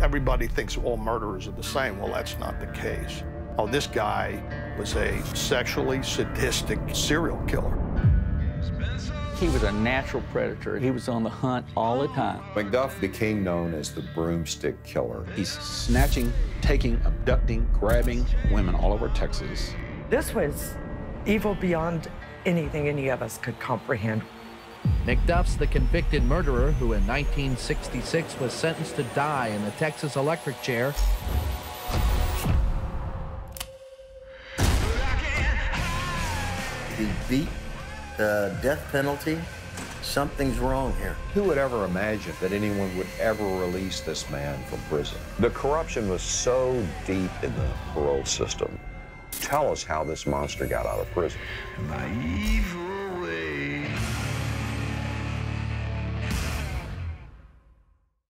Everybody thinks all murderers are the same. Well, that's not the case. Oh, this guy was a sexually sadistic serial killer. He was a natural predator. He was on the hunt all the time. McDuff became known as the broomstick killer. He's snatching, taking, abducting, grabbing women all over Texas. This was evil beyond anything any of us could comprehend. McDuff's the convicted murderer who in 1966 was sentenced to die in the Texas electric chair. He beat the death penalty. Something's wrong here. Who would ever imagine that anyone would ever release this man from prison? The corruption was so deep in the parole system. Tell us how this monster got out of prison. My evil